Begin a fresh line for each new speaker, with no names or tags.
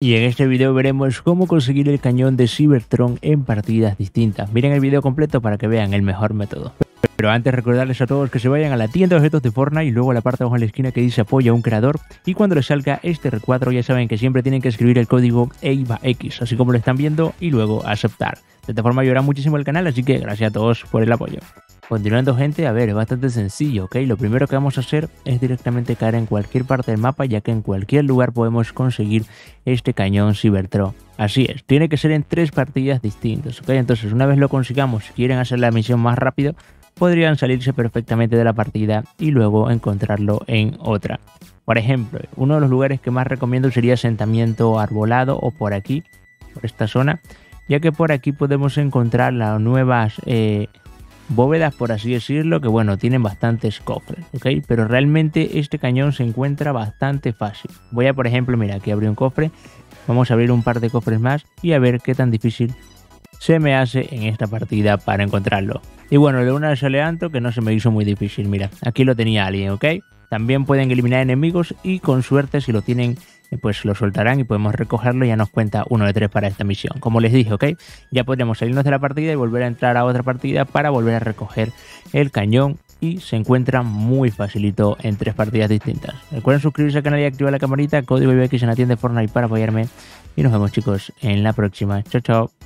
Y en este video veremos cómo conseguir el cañón de Cybertron en partidas distintas. Miren el video completo para que vean el mejor método. Pero antes recordarles a todos que se vayan a la tienda de objetos de Fortnite y luego a la parte de abajo en la esquina que dice apoya a un creador y cuando les salga este recuadro ya saben que siempre tienen que escribir el código EIVAX, así como lo están viendo y luego aceptar. De esta forma ayudará muchísimo el canal, así que gracias a todos por el apoyo. Continuando gente, a ver, es bastante sencillo, ¿ok? Lo primero que vamos a hacer es directamente caer en cualquier parte del mapa, ya que en cualquier lugar podemos conseguir este cañón Cybertron. Así es, tiene que ser en tres partidas distintas, ¿ok? Entonces, una vez lo consigamos, si quieren hacer la misión más rápido, podrían salirse perfectamente de la partida y luego encontrarlo en otra. Por ejemplo, uno de los lugares que más recomiendo sería asentamiento arbolado o por aquí, por esta zona, ya que por aquí podemos encontrar las nuevas... Eh, bóvedas, por así decirlo, que bueno, tienen bastantes cofres, ¿ok? Pero realmente este cañón se encuentra bastante fácil. Voy a, por ejemplo, mira, aquí abrí un cofre, vamos a abrir un par de cofres más y a ver qué tan difícil se me hace en esta partida para encontrarlo. Y bueno, de una vez levanto que no se me hizo muy difícil, mira, aquí lo tenía alguien, ¿ok? También pueden eliminar enemigos y con suerte si lo tienen pues lo soltarán y podemos recogerlo y ya nos cuenta uno de tres para esta misión. Como les dije, ok, ya podremos salirnos de la partida y volver a entrar a otra partida para volver a recoger el cañón y se encuentra muy facilito en tres partidas distintas. Recuerden suscribirse al canal y activar la campanita, código IBX en la tienda de Fortnite para apoyarme y nos vemos chicos en la próxima. Chao, chao.